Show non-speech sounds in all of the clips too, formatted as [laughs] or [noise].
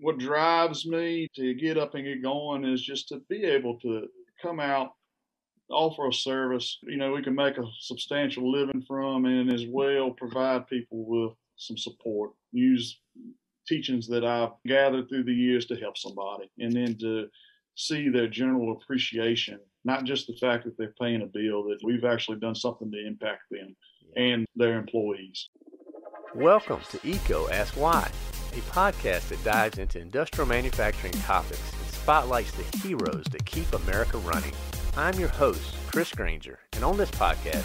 what drives me to get up and get going is just to be able to come out, offer a service, you know, we can make a substantial living from and as well provide people with some support. Use teachings that I've gathered through the years to help somebody and then to see their general appreciation, not just the fact that they're paying a bill, that we've actually done something to impact them and their employees. Welcome to EECO Ask Why, a podcast that dives into industrial manufacturing topics and spotlights the heroes that keep America running. I'm your host, Chris Grainger, and on this podcast,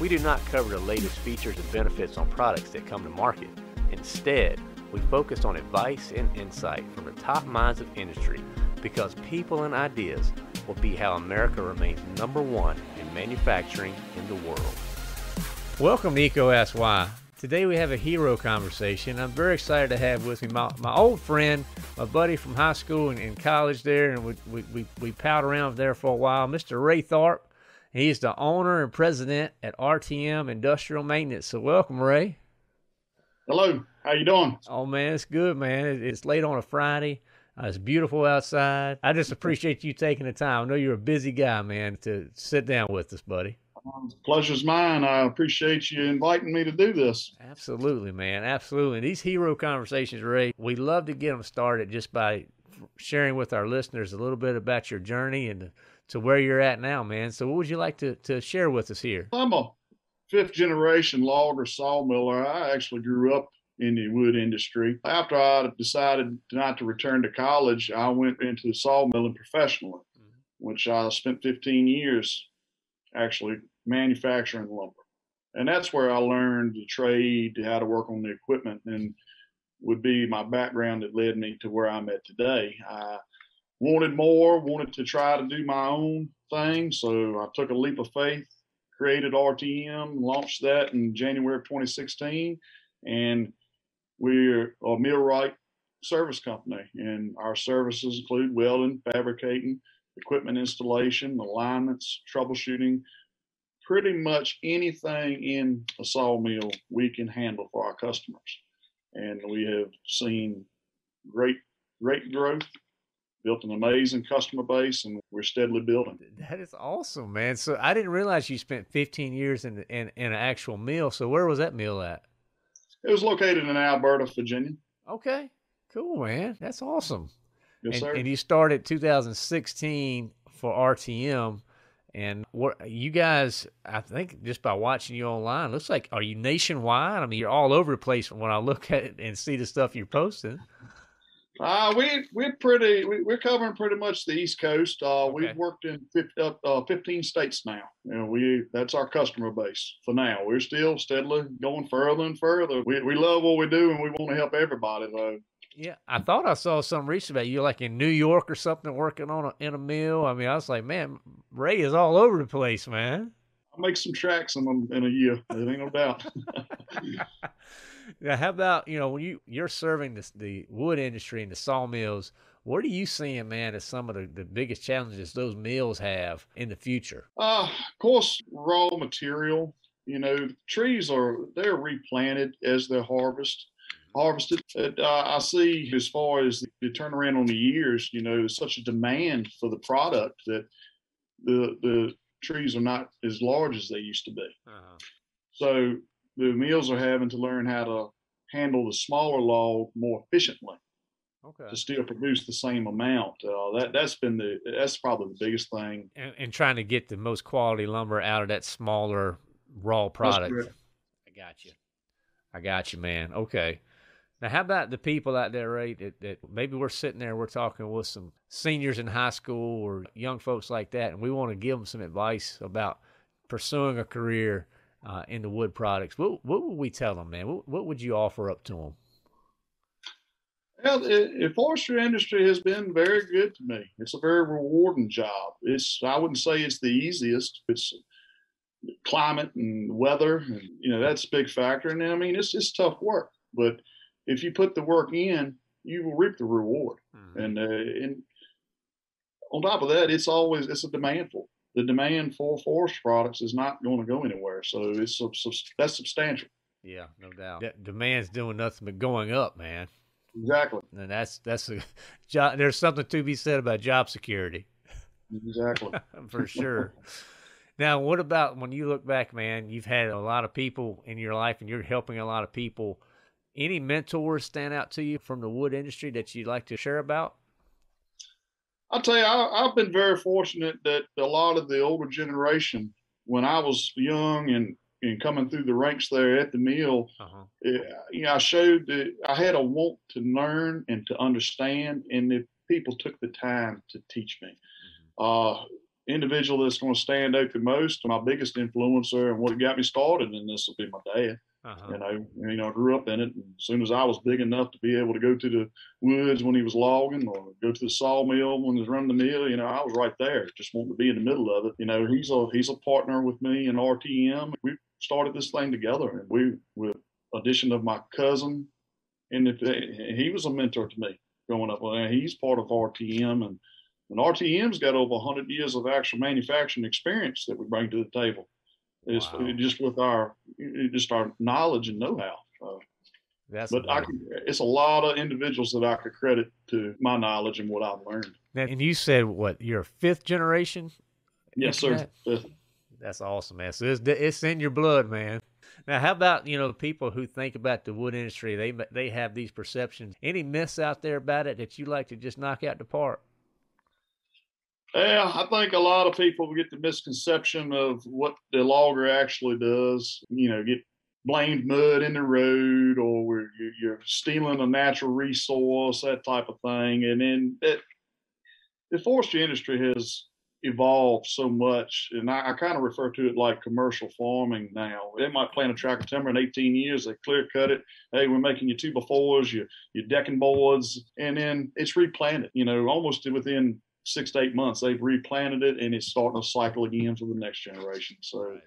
we do not cover the latest features and benefits on products that come to market. Instead, we focus on advice and insight from the top minds of industry because people and ideas will be how America remains number one in manufacturing in the world. Welcome to Why. Today we have a hero conversation. I'm very excited to have with me my, my old friend, my buddy from high school and, and college there, and we, we, we, we palled around there for a while, Mr. Ray Tharpe. He's the owner and president at RTM Industrial Maintenance. So welcome, Ray. Hello. How you doing? Oh man, it's good, man. It's late on a Friday. Uh, it's beautiful outside. I just appreciate you taking the time. I know you're a busy guy, man, to sit down with us, buddy. Pleasure's mine. I appreciate you inviting me to do this. Absolutely, man. Absolutely. These hero conversations, Ray, we love to get them started just by sharing with our listeners a little bit about your journey and to where you're at now, man. So, what would you like to, to share with us here? I'm a fifth generation logger sawmiller. I actually grew up in the wood industry. After I decided not to return to college, I went into sawmilling professionally, mm-hmm. which I spent 15 years actually manufacturing lumber. And that's where I learned the trade, how to work on the equipment, and would be my background that led me to where I'm at today. I wanted more, wanted to try to do my own thing. So I took a leap of faith, created RTM, launched that in January of 2016. And we're a millwright service company, and our services include welding, fabricating, equipment installation, alignments, troubleshooting, pretty much anything in a sawmill we can handle for our customers. And we have seen great, great growth, built an amazing customer base, and we're steadily building. That is awesome, man. So I didn't realize you spent 15 years in, in, in an actual mill. So where was that mill at? It was located in Alberta, Virginia. Okay, cool, man. That's awesome. Yes, and, sir. And you started 2016 for RTM. And what you guys, I think just by watching you online, looks like are you nationwide? I mean, you're all over the place when I look [laughs] at it and see the stuff you're posting. Uh, we we're pretty we, are covering pretty much the East Coast. Uh, okay. We've worked in 50, uh, 15 states now. Know, we that's our customer base for now. We're still steadily going further and further. We we love what we do and we want to help everybody though. Yeah, I thought I saw something recently about you, like in New York or something, working on a, in a mill. I mean, I was like, man, Ray is all over the place, man. I'll make some tracks in a, in a year. There ain't no doubt. [laughs] now, how about you know when you you're serving the the wood industry and the sawmills? What are you seeing, man, as some of the, the biggest challenges those mills have in the future? Uh, of course, raw material. You know, trees are they're replanted as they're harvested harvested. Uh, I see as far as the turnaround on the years, you know, such a demand for the product that the the trees are not as large as they used to be. Uh-huh. So the mills are having to learn how to handle the smaller log more efficiently. Okay. To still produce the same amount, uh, that that's been the that's probably the biggest thing. And, and, trying to get the most quality lumber out of that smaller raw product. I got you. I got you, man. Okay. Now, how about the people out there, right? That, that, maybe we're sitting there, we're talking with some seniors in high school or young folks like that, and we want to give them some advice about pursuing a career uh, in the wood products. What, what would we tell them, man? What, what would you offer up to them? Well, the forestry industry has been very good to me. It's a very rewarding job. It's I wouldn't say it's the easiest. It's climate and weather, and you know that's a big factor. And I mean, it's it's tough work, but if you put the work in, you will reap the reward. Mm-hmm. And uh, and on top of that, it's always it's a demand for the demand for forest products is not going to go anywhere. So it's that's substantial. Yeah, no doubt. demand's doing nothing but going up, man. Exactly. And that's that's a [laughs] job. There's something to be said about job security. Exactly. [laughs] For sure. now, what about when you look back, man? You've had a lot of people in your life, and you're helping a lot of people. Any mentors stand out to you from the wood industry that you'd like to share about? I'll tell you, I, have been very fortunate that a lot of the older generation, when I was young and, and coming through the ranks there at the mill, uh-huh. it, eh, you know, I showed that I had a want to learn and to understand, and if people took the time to teach me. Mm-hmm. Uh, individual that's going to stand out the most, my biggest influencer, and what got me started in this will be my dad. Uh-huh. You know, you know, I grew up in it. And as soon as I was big enough to be able to go to the woods when he was logging, or go to the sawmill when he was running the mill, you know, I was right there, just wanting to be in the middle of it. You know, he's a he's a partner with me in RTM. We started this thing together, and we, with addition of my cousin, and if he was a mentor to me growing up. Well, he's part of RTM, and and RTM's got over 100 years of actual manufacturing experience that we bring to the table. It's wow. just with our just our knowledge and know-how. Uh, That's but I could, it's a lot of individuals that I could credit to my knowledge and what I've learned. And you said what you're fifth generation? Yes, sir. Fifth. That's awesome, man. So it's it's in your blood, man. Now, how about you know people who think about the wood industry? They they have these perceptions. Any myths out there about it that you like to just knock out the park? Yeah, I think a lot of people get the misconception of what the logger actually does. You know, get blamed mud in the road or you're stealing a natural resource, that type of thing. And then it, the forestry industry has evolved so much, and I, I kind of refer to it like commercial farming now. They might plant a tract of timber in 18 years, they clear cut it. Hey, we're making your two by fours, your, your decking boards, and then it's replanted, you know, almost within six to eight months, they've replanted it and it's starting to cycle again for the next generation. So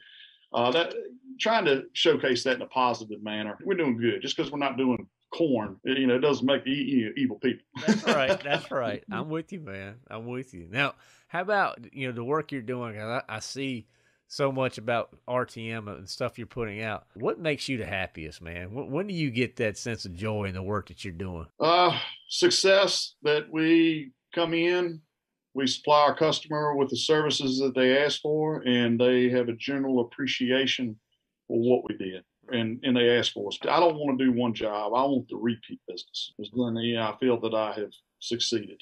uh, that trying to showcase that in a positive manner. We're doing good. Just because we're not doing corn, you know, it doesn't make you evil people. That's right. That's [laughs] right. I'm with you, man. I'm with you. Now, how about you know the work you're doing? I, I see so much about RTM and stuff you're putting out. What makes you the happiest, man? When, when do you get that sense of joy in the work that you're doing? Uh, success that we come in we supply our customer with the services that they ask for, and they have a general appreciation for what we did. And, and they ask for us. I don't want to do one job. I want the repeat business. Because then yeah, I feel that I have succeeded.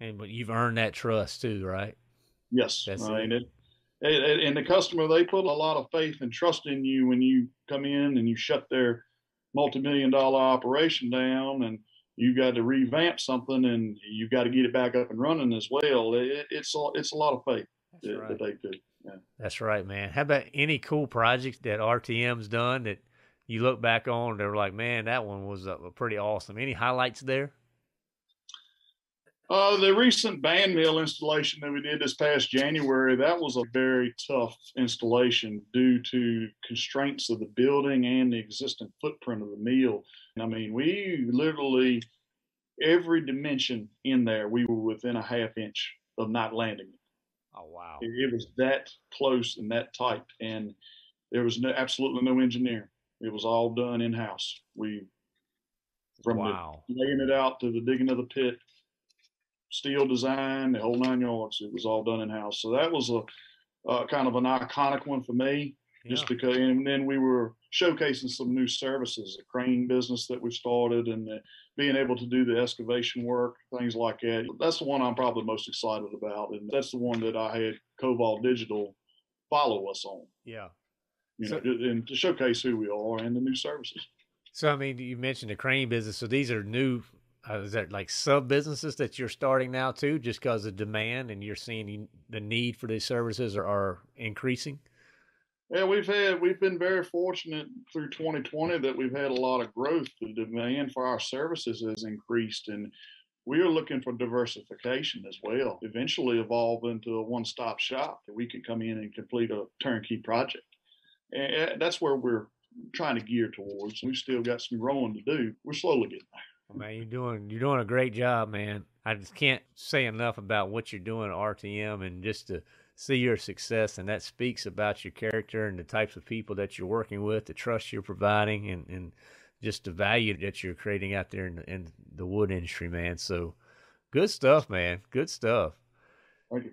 And but you've earned that trust too, right? Yes. That's I mean, it. It, and the customer, they put a lot of faith and trust in you when you come in and you shut their multi-million dollar operation down and you got to revamp something and you got to get it back up and running as well. It, it's a, it's a lot of faith that, right. that, they do. Yeah. That's right, man. How about any cool projects that RTM's done that you look back on? They were like, man, that one was uh, pretty awesome. Any highlights there? Uh, the recent band mill installation that we did this past January, that was a very tough installation due to constraints of the building and the existing footprint of the mill. I mean, we literally, every dimension in there, we were within a half inch of not landing it. Oh, wow. It, it was that close and that tight. And there was no, absolutely no engineer. It was all done in house. We, from wow. the laying it out to the digging of the pit, steel design, the whole nine yards. It was all done in house. So that was a uh, kind of an iconic one for me, yeah. just because. And then we were showcasing some new services, the crane business that we started, and the, being able to do the excavation work, things like that. That's the one I'm probably most excited about, and that's the one that I had Coval Digital follow us on. Yeah. You so, know, and to showcase who we are and the new services. So, I mean, you mentioned the crane business. So these are new uh, is that like sub businesses that you're starting now too, just because of demand and you're seeing the need for these services are, are increasing? Yeah, we've had we've been very fortunate through 2020 that we've had a lot of growth. The demand for our services has increased, and we are looking for diversification as well. Eventually, evolve into a one-stop shop that we can come in and complete a turnkey project, and that's where we're trying to gear towards. We've still got some growing to do. We're slowly getting there. Man, you're doing you're doing a great job, man. I just can't say enough about what you're doing at RTM and just to see your success and that speaks about your character and the types of people that you're working with, the trust you're providing and, and just the value that you're creating out there in, in the wood industry, man. So good stuff, man. Good stuff.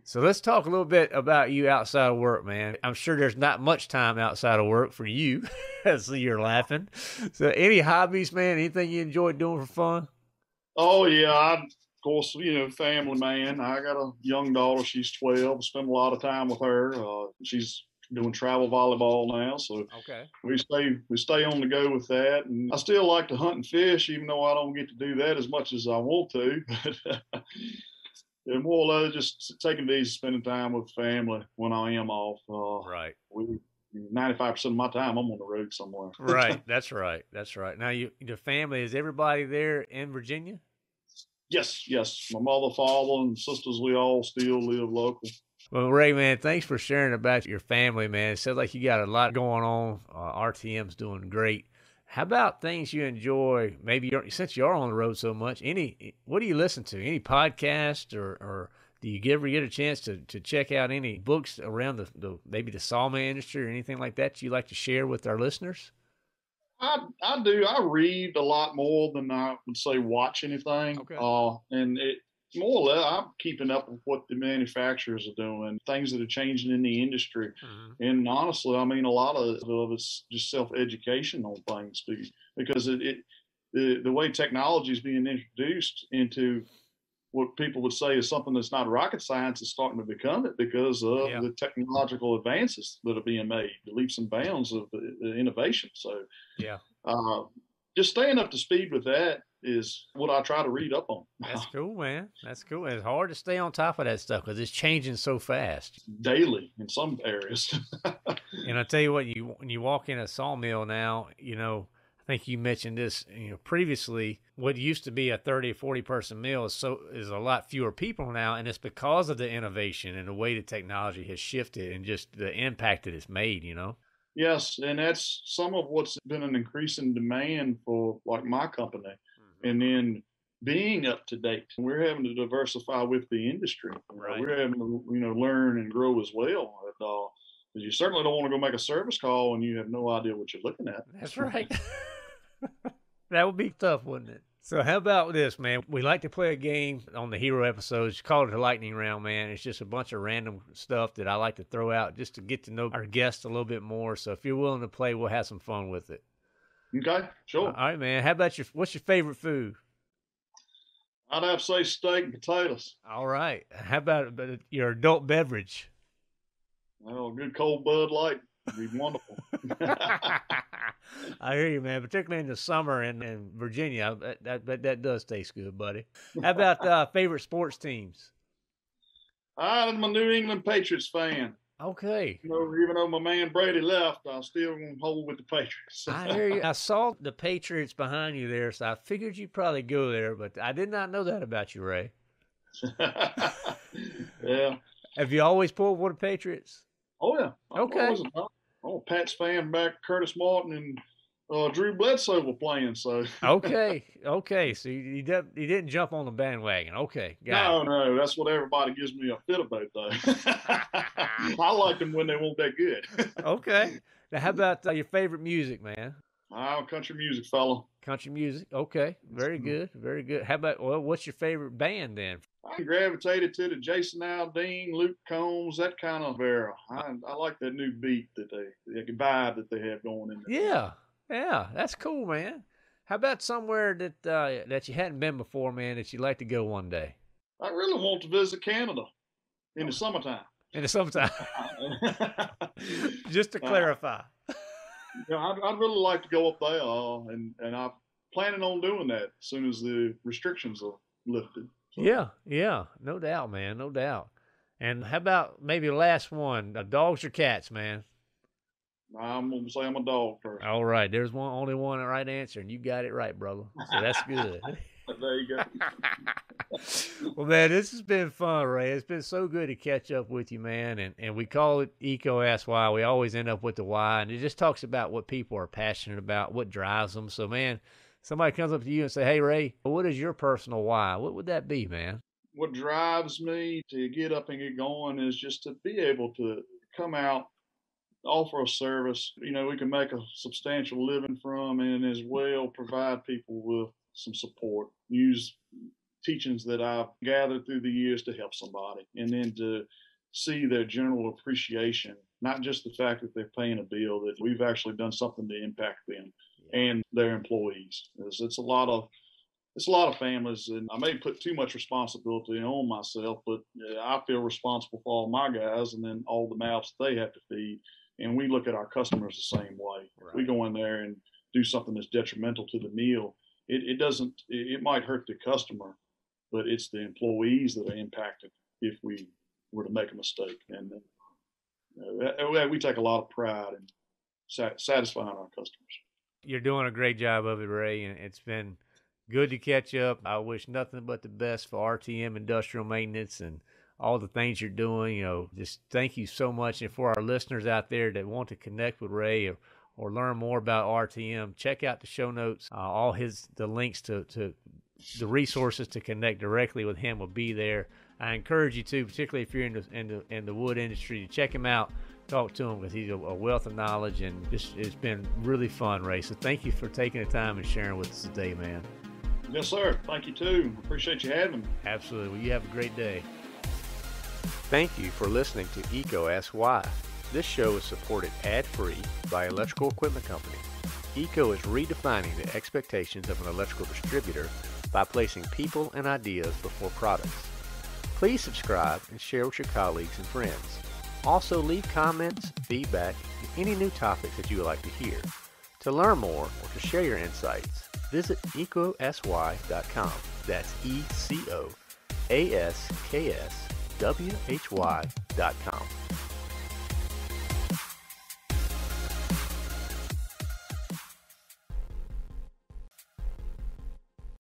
So let's talk a little bit about you outside of work, man. I'm sure there's not much time outside of work for you. [laughs] so you're laughing. So any hobbies, man? Anything you enjoy doing for fun? Oh yeah, I of course you know family man. I got a young daughter. She's 12. Spend a lot of time with her. Uh, she's doing travel volleyball now, so okay. we stay we stay on the go with that. And I still like to hunt and fish, even though I don't get to do that as much as I want to. [laughs] and more or less just taking these, spending time with family when I am off. Uh, right. We ninety-five percent of my time I'm on the road somewhere. [laughs] right. [laughs] That's right. That's right. Now, you, your family is everybody there in Virginia? Yes. Yes. My mother, father, and sisters. We all still live local. Well, Ray, man, thanks for sharing about your family, man. It sounds like you got a lot going on. Uh, RTM's doing great. How about things you enjoy? Maybe you're, since you're on the road so much, any what do you listen to? Any podcast or, or do you ever get a chance to, to check out any books around the, the maybe the sawmill industry or anything like that you like to share with our listeners? I I do. I read a lot more than I would say watch anything. Okay. Uh, and it more or less, I'm keeping up with what the manufacturers are doing, things that are changing in the industry. Mm-hmm. And honestly, I mean, a lot of, of it's just self education on things because it, it the, the way technology is being introduced into what people would say is something that's not rocket science is starting to become it because of Yeah. the technological advances that are being made, the leaps and bounds of the, the innovation. So, Yeah, uh, just staying up to speed with that is what I try to read up on that's [laughs] cool, man. That's cool. It's hard to stay on top of that stuff because it's changing so fast. daily in some areas. [laughs] And I tell you what, you when you walk in a sawmill now, you know, I think you mentioned this, you know, previously. What used to be a 30 or 40 person mill is so is a lot fewer people now, and it's because of the innovation and the way the technology has shifted and just the impact that it's made. You know. Yes, and that's some of what's been an increasing demand for like my company. and then being up to date. We're having to diversify with the industry. Right. We're having to, you know, learn and grow as well. And, uh, 'cause you certainly don't want to go make a service call and you have no idea what you're looking at. That's right. [laughs] that would be tough, wouldn't it? So how about this, man? We like to play a game on the hero episodes. Call it a lightning round, man. It's just a bunch of random stuff that I like to throw out just to get to know our guests a little bit more. So if you're willing to play, we'll have some fun with it. Okay, sure. All right, man. How about your what's your favorite food? I'd have to say steak and potatoes. All right. How about about your adult beverage? Well, good cold Bud Light would be wonderful. [laughs] [laughs] I hear you, man. Particularly in the summer in, in Virginia, that, that that that does taste good, buddy. How about uh, favorite sports teams? I'm a New England Patriots fan. Okay, You know, even though my man Brady left, I'm still gonna hold with the Patriots. I hear you. I saw the Patriots behind you there, so I figured you'd probably go there, but I did not know that about you, Ray. [laughs] yeah. Have you always pulled for the Patriots? Oh yeah. I'm Okay. Always a- I'm a Pats fan back Curtis Martin and uh, Drew Bledsoe were playing. So [laughs] Okay, okay. So you, did, you didn't jump on the bandwagon. Okay, got no, no, that's what everybody gives me a fit about though. [laughs] I like them when they weren't that good. [laughs] Okay. Now, how about uh, your favorite music, man? I'm a country music fella. Country music. Okay, very good, very good. How about well, what's your favorite band then? I gravitated to the Jason Aldean, Luke Combs, that kind of era. I, I like that new beat that they, the vibe that they have going in there. Yeah, yeah, that's cool, man. How about somewhere that uh, that you hadn't been before, man, that you'd like to go one day I really want to visit Canada in the Oh. summertime. in the summertime? [laughs] [laughs] Just to Uh, clarify. Yeah, I'd, I'd really like to go up there, uh, and and I'm planning on doing that as soon as the restrictions are lifted. So, Yeah, yeah, no doubt, man, no doubt. And how about maybe the last one? Uh, dogs or cats, man? I'm gonna say I'm a dog person. All right, there's one, only one right answer, and you got it right, brother. So that's good. [laughs] There you go. [laughs] well, man, this has been fun, Ray. It's been so good to catch up with you, man. And and we call it EECO Ask Why. We always end up with the why, and it just talks about what people are passionate about, what drives them. So, man, somebody comes up to you and say, "Hey, Ray, what is your personal why?" What would that be, man? what drives me to get up and get going is just to be able to come out offer a service, you know, we can make a substantial living from and as well provide people with some support. Use teachings that I've gathered through the years to help somebody and then to see their general appreciation, not just the fact that they're paying a bill, that we've actually done something to impact them and their employees. It's, it's a lot of it's a lot of families, and I may put too much responsibility on myself, but uh, I feel responsible for all my guys and then all the mouths they have to feed. And we look at our customers the same way. Right. We go in there and do something that's detrimental to the meal. It, it doesn't. It, might hurt the customer, but it's the employees that are impacted if we were to make a mistake. And uh, we take a lot of pride in satisfying our customers. You're doing a great job of it, Ray, and it's been good to catch up. I wish nothing but the best for RTM Industrial Maintenance and all the things you're doing. You know, just thank you so much. And for our listeners out there that want to connect with Ray or, or learn more about RTM, check out the show notes. Uh, all his the links to, to the resources to connect directly with him will be there. I encourage you to, particularly if you're in the in the, in the wood industry, to check him out talk to him because he's a, a, wealth of knowledge and just, it's been really fun, Ray. So thank you for taking the time and sharing with us today, man. Yes, sir. Thank you too. Appreciate you having me. Absolutely. Well, you have a great day. Thank you for listening to EECO Ask Why. This show is supported ad-free by Electrical Equipment Company. EECO is redefining the expectations of an electrical distributor by placing people and ideas before products. Please subscribe and share with your colleagues and friends. Also leave comments, feedback, and any new topics that you would like to hear. To learn more or to share your insights, visit ecosy.com. That's E